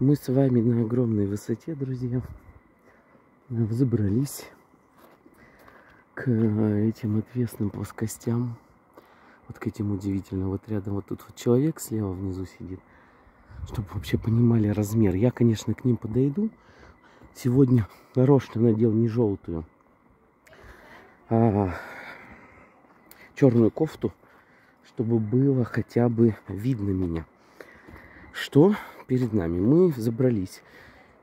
Мы с вами на огромной высоте, друзья. Взобрались к этим отвесным плоскостям. Вот к этим удивительным. Вот рядом вот тут вот человек слева внизу сидит. Чтобы вообще понимали размер. Я, конечно, к ним подойду. Сегодня нарочно надел не желтую, а черную кофту, чтобы было хотя бы видно меня. Что перед нами? Мы забрались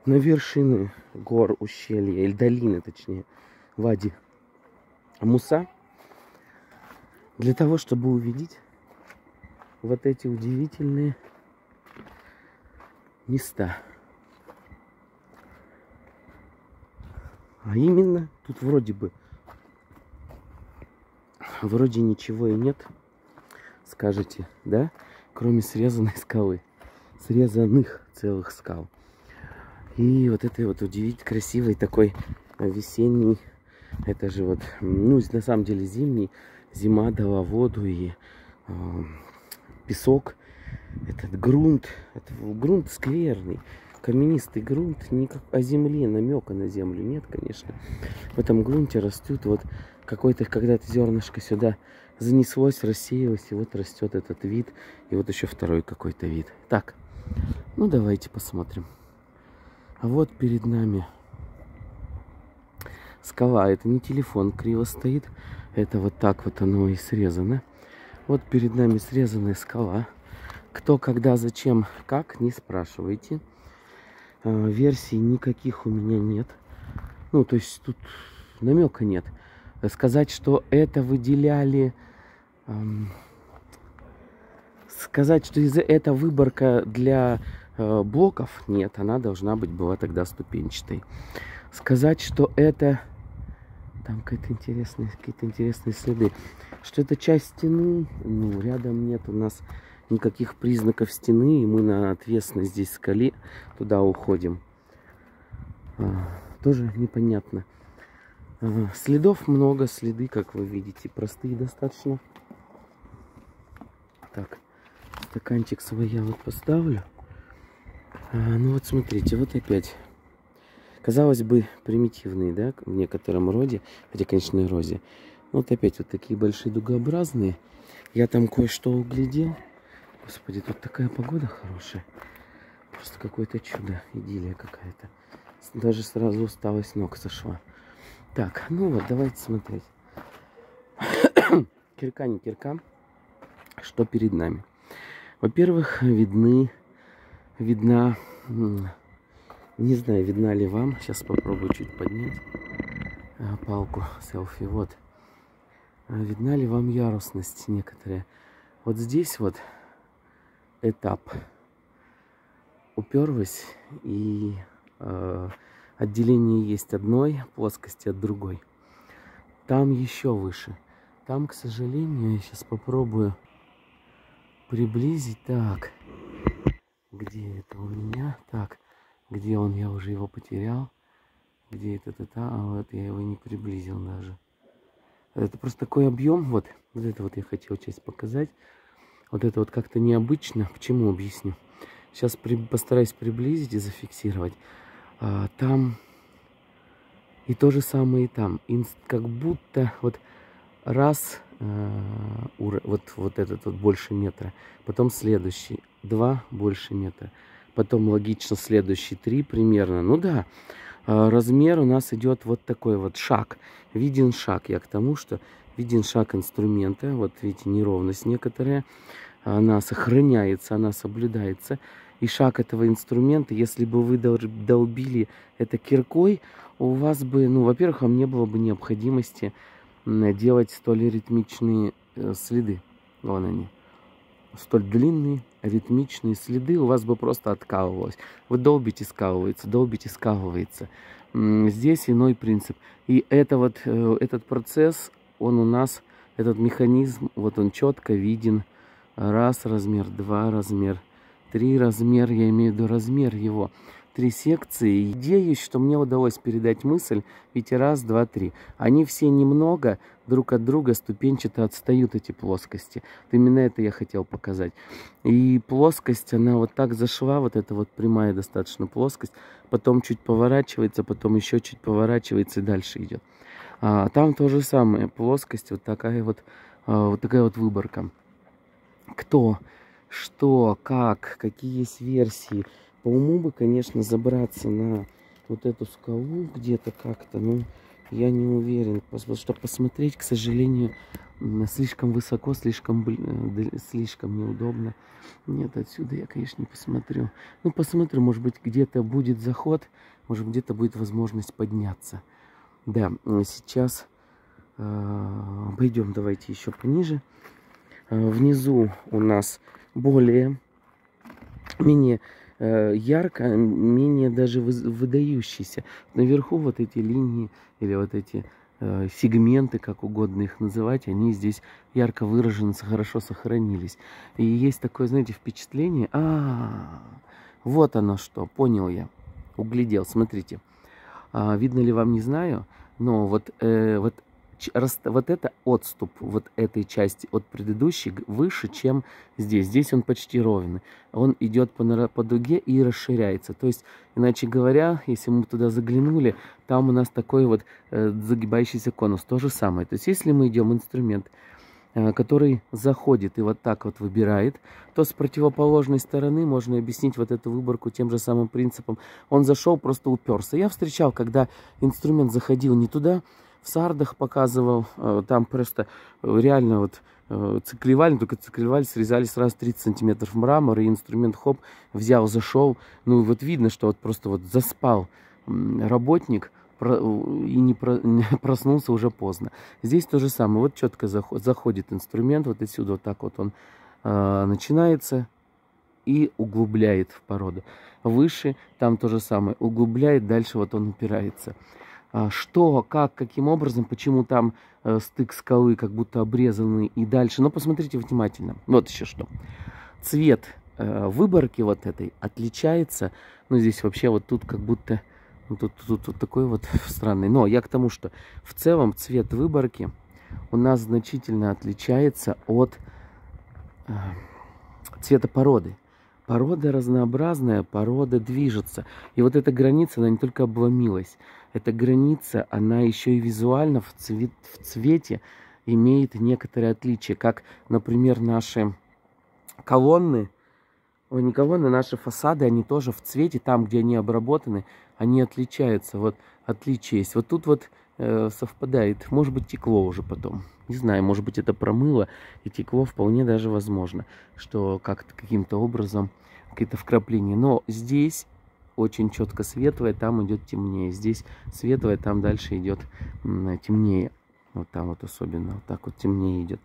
на вершины гор ущелья, или долины, точнее, Вади Муса, для того, чтобы увидеть вот эти удивительные места. А именно, тут вроде бы, вроде ничего и нет, скажете, да? Кроме срезанной скалы, срезанных целых скал. И вот этой вот удивительно красивый такой весенний, это же вот, ну, на самом деле зимний, зима дала воду и э, песок, этот грунт, это грунт скверный каменистый грунт, никак о земле, намека на землю нет, конечно. В этом грунте растут вот какой-то когда-то зернышко сюда занеслось, рассеялось, и вот растет этот вид, и вот еще второй какой-то вид. Так, ну давайте посмотрим. А вот перед нами скала, это не телефон криво стоит, это вот так вот оно и срезано. Вот перед нами срезанная скала. Кто, когда, зачем, как, не спрашивайте. А, версий никаких у меня нет. Ну, то есть тут намека нет. Сказать, что это выделяли... сказать, что из это выборка для э, блоков, нет, она должна быть была тогда ступенчатой. Сказать, что это... Там какие-то интересные, какие-то интересные следы. Что это часть стены, ну, рядом нет у нас никаких признаков стены, и мы на отвесной здесь скале туда уходим. А, тоже непонятно. А, следов много, следы, как вы видите, простые достаточно. Так, стаканчик свой я вот поставлю. А, ну вот смотрите, вот опять. Казалось бы, примитивные, да, в некотором роде, хотя, конечно, и розе. Вот опять вот такие большие дугообразные. Я там кое-что углядел. Господи, тут такая погода хорошая. Просто какое-то чудо, идиллия какая-то. Даже сразу усталость ног сошла. Так, ну вот, давайте смотреть. кирка не кирка. Что перед нами? Во-первых, видны, видна, не знаю, видна ли вам. Сейчас попробую чуть поднять а, палку селфи. Вот. А, видна ли вам ярусность некоторая? Вот здесь вот этап уперлась и э, отделение есть одной плоскости от другой. Там еще выше. Там, к сожалению, я сейчас попробую приблизить. Так, где это у меня? Так, где он? Я уже его потерял. Где этот это? А вот я его не приблизил даже. Это просто такой объем. Вот, вот это вот я хотел часть показать. Вот это вот как-то необычно. Почему объясню? Сейчас при, постараюсь приблизить и зафиксировать. А, там и то же самое и там. И как будто вот раз, а, вот, вот этот вот больше метра, потом следующий, два больше метра, потом логично следующий три примерно. Ну да, а, размер у нас идет вот такой вот шаг. Виден шаг. Я к тому, что виден шаг инструмента. Вот видите, неровность некоторая. Она сохраняется, она соблюдается. И шаг этого инструмента, если бы вы долбили это киркой, у вас бы, ну, во-первых, вам не было бы необходимости делать столь ритмичные э, следы. Вон они. Столь длинные, ритмичные следы у вас бы просто откалывалось. Вы долбите, скалывается, долбите, скалывается. Здесь иной принцип. И это вот, э, этот процесс, он у нас, этот механизм, вот он четко виден. Раз размер, два размер, три размер, я имею в виду размер его. Три секции. Идею, что мне удалось передать мысль, ведь раз, два, три. Они все немного друг от друга ступенчато отстают, эти плоскости. Вот именно это я хотел показать. И плоскость, она вот так зашла, вот эта вот прямая достаточно плоскость, потом чуть поворачивается, потом еще чуть поворачивается и дальше идет. А там то же самое, плоскость, вот такая вот, а, вот такая вот выборка. Кто, что, как, какие есть версии, по уму бы, конечно, забраться на вот эту скалу где-то как-то, но я не уверен. Потому что посмотреть, к сожалению, слишком высоко, слишком, э, слишком неудобно. Нет, отсюда я, конечно, не посмотрю. Ну, посмотрю, может быть, где-то будет заход, может, где-то будет возможность подняться. Да, сейчас э, пойдем, давайте еще пониже. Э, внизу у нас более, менее Э, ярко, менее даже выдающийся. Наверху вот эти линии или вот эти э, сегменты, как угодно их называть, они здесь ярко выражены, хорошо сохранились. И есть такое, знаете, впечатление, а, -а, -а вот оно что, понял я, углядел, смотрите. А, видно ли вам, не знаю, но вот, э, вот вот это отступ вот этой части от предыдущей выше, чем здесь. Здесь он почти ровный. Он идет по, по дуге и расширяется. То есть, иначе говоря, если мы туда заглянули, там у нас такой вот э, загибающийся конус. То же самое. То есть, если мы идем инструмент, э, который заходит и вот так вот выбирает, то с противоположной стороны можно объяснить вот эту выборку тем же самым принципом. Он зашел, просто уперся. Я встречал, когда инструмент заходил не туда, в Сардах показывал, э, там просто э, реально вот э, циклевали, только циклевали, срезали сразу 30 сантиметров мрамора, и инструмент хоп, взял, зашел. Ну вот видно, что вот просто вот заспал работник, и не, проснулся уже поздно. Здесь то же самое, вот четко заходит инструмент, вот отсюда вот так вот он начинается и углубляет в породу. Выше там то же самое, углубляет, дальше вот он упирается. А, что, как, каким образом, почему там э, стык скалы как будто обрезанный и дальше. Но посмотрите внимательно. Вот еще что. Цвет э, выборки вот этой отличается. Ну, здесь вообще вот тут как будто... Ну, тут, тут, тут такой вот странный. Но я к тому, что в целом цвет выборки у нас значительно отличается от э, цвета породы. Порода разнообразная, порода движется. И вот эта граница, она не только обломилась, эта граница, она еще и визуально в, цвет, в цвете имеет некоторые отличия, как, например, наши колонны, ой, не колонны, наши фасады, они тоже в цвете, там, где они обработаны, они отличаются, вот отличие есть. Вот тут вот э, совпадает, может быть, текло уже потом, не знаю, может быть, это промыло, и текло вполне даже возможно, что как-то каким-то образом какие-то вкрапления. Но здесь очень четко светлое, там идет темнее. Здесь светлое, там дальше идет темнее. Вот там вот особенно, вот так вот темнее идет.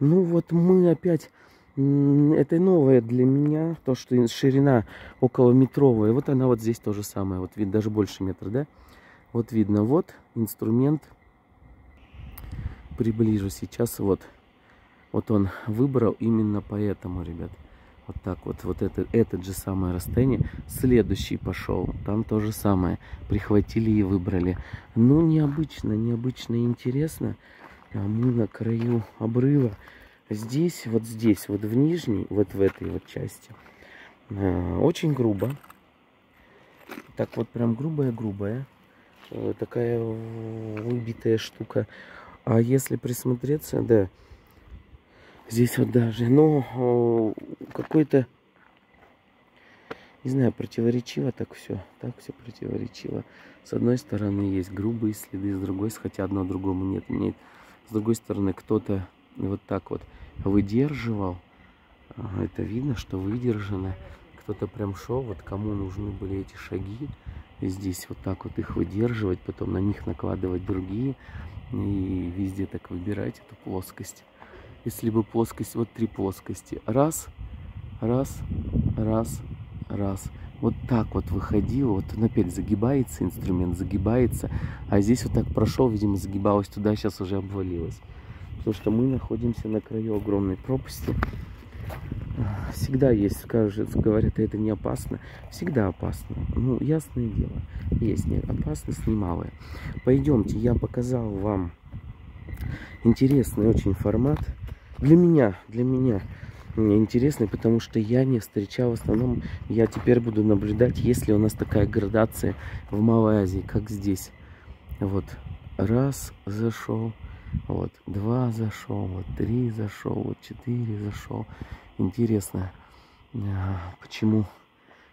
Ну вот мы опять, это новое для меня, то, что ширина около метровая. Вот она вот здесь то же самое, вот вид даже больше метра, да? Вот видно, вот инструмент. Приближу сейчас, вот. Вот он выбрал именно поэтому, ребят. Вот так вот, вот это, этот же самое расстояние. Следующий пошел, там то же самое. Прихватили и выбрали. Ну, необычно, необычно интересно. А мы на краю обрыва. Здесь, вот здесь, вот в нижней, вот в этой вот части. А, очень грубо. Так вот, прям грубая-грубая. Э, такая выбитая штука. А если присмотреться, да, Здесь вот даже, но какой-то, не знаю, противоречиво так все. Так все противоречиво. С одной стороны есть грубые следы, с другой, хотя одно другому нет. нет. С другой стороны, кто-то вот так вот выдерживал. Это видно, что выдержано. Кто-то прям шел, вот кому нужны были эти шаги. Здесь вот так вот их выдерживать, потом на них накладывать другие. И везде так выбирать эту плоскость если бы плоскость, вот три плоскости. Раз, раз, раз, раз. Вот так вот выходил, вот он опять загибается, инструмент загибается, а здесь вот так прошел, видимо, загибалось туда, сейчас уже обвалилось. Потому что мы находимся на краю огромной пропасти. Всегда есть, скажут, говорят, это не опасно. Всегда опасно. Ну, ясное дело, есть опасность немалая. Пойдемте, я показал вам интересный очень формат. Для меня, для меня интересный, потому что я не встречал в основном, я теперь буду наблюдать, есть ли у нас такая градация в Малой Азии, как здесь. Вот, раз зашел, вот, два зашел, вот, три зашел, вот, четыре зашел. Интересно, а, почему,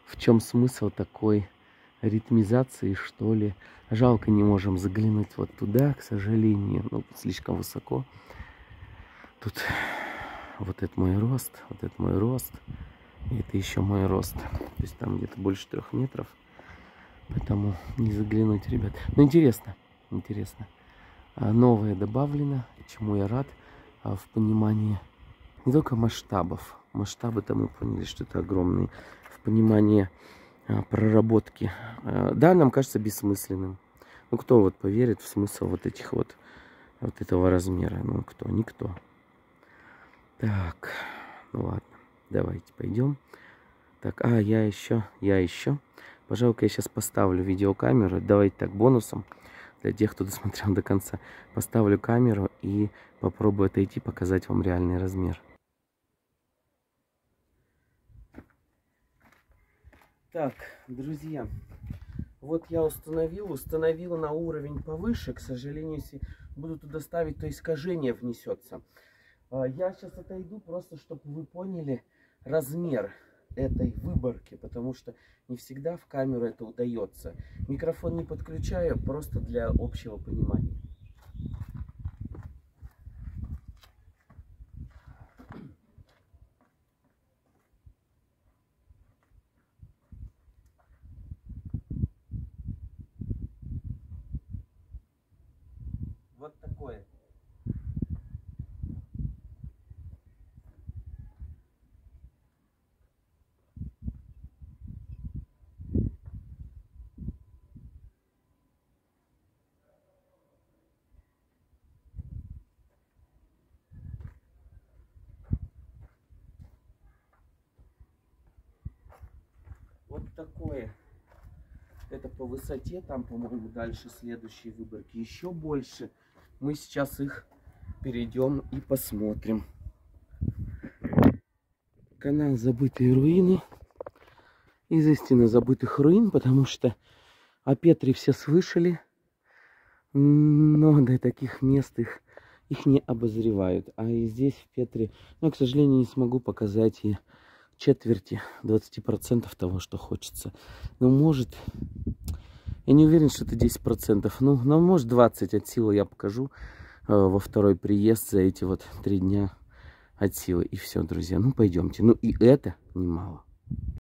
в чем смысл такой ритмизации, что ли. Жалко, не можем заглянуть вот туда, к сожалению, ну, слишком высоко. Тут вот это мой рост, вот это мой рост, и это еще мой рост. То есть там где-то больше трех метров. Поэтому не заглянуть, ребят. Ну, интересно, интересно. А, новое добавлено, чему я рад а, в понимании не только масштабов. Масштабы-то мы поняли, что это огромные. В понимании а, проработки. Да, нам кажется бессмысленным. Ну, кто вот поверит в смысл вот этих вот, вот этого размера? Ну, кто? Никто. Так, ну ладно, давайте пойдем. Так, а, я еще, я еще. Пожалуй, я сейчас поставлю видеокамеру. Давайте так, бонусом для тех, кто досмотрел до конца. Поставлю камеру и попробую отойти, показать вам реальный размер. Так, друзья, вот я установил, установил на уровень повыше. К сожалению, если буду туда ставить, то искажение внесется. А, я сейчас отойду просто, чтобы вы поняли размер этой выборки, потому что не всегда в камеру это удается. Микрофон не подключаю, просто для общего понимания. Вот такое. Такое. Это по высоте, там, по-моему, дальше следующие выборки еще больше. Мы сейчас их перейдем и посмотрим. Канал «Забытые руины». Из истины забытых руин, потому что о Петре все слышали, но до таких мест их, их не обозревают. А и здесь в Петре, ну, к сожалению, не смогу показать и четверти, 20% того, что хочется. Но может, я не уверен, что это 10%, ну, но может 20 от силы я покажу э, во второй приезд за эти вот три дня от силы. И все, друзья, ну пойдемте. Ну и это немало.